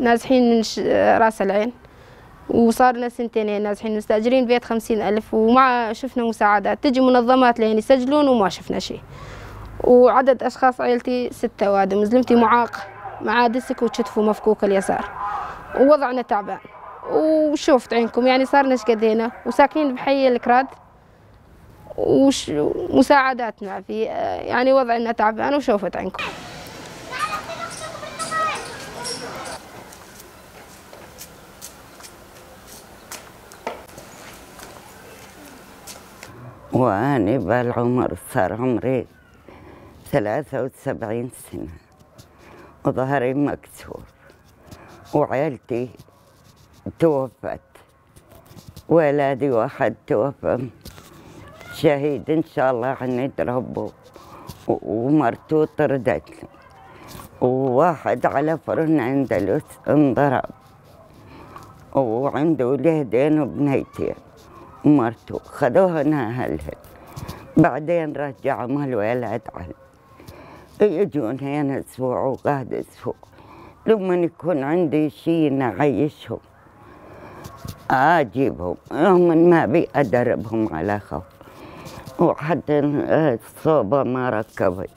نازحين من راس العين. وصار لنا سنتين نازحين مستأجرين بيت خمسين ألف وما شفنا مساعدات. تجي منظمات لين يسجلون وما شفنا شيء. وعدد أشخاص عائلتي ستة وادم زلمتي معاق مع دسك وكتفه مفكوك اليسار. ووضعنا تعبان. وشوفت عينكم يعني صار إيش قد هنا وساكنين بحي الكراد. وش مساعداتنا في يعني وضعنا تعبان وشوفت عينكم وأنا بالعمر صار عمري ثلاثة وسبعين سنة وظهري مكسور وعيلتي توفت. ولادي واحد توفى. شهيد إن شاء الله عن يضربه. و- ومرته طردت. وواحد على فرن أندلس انضرب. وعنده ولادين وبنيتين. ومرته خذوها أهلها. بعدين رجعهم الولد على يجون هنا أسبوع وقعد أسبوع. لما يكون عندي شي نعيشهم أجيبهم هم ما بي أدربهم على خوف. وحتى الصوبة ما ركبت.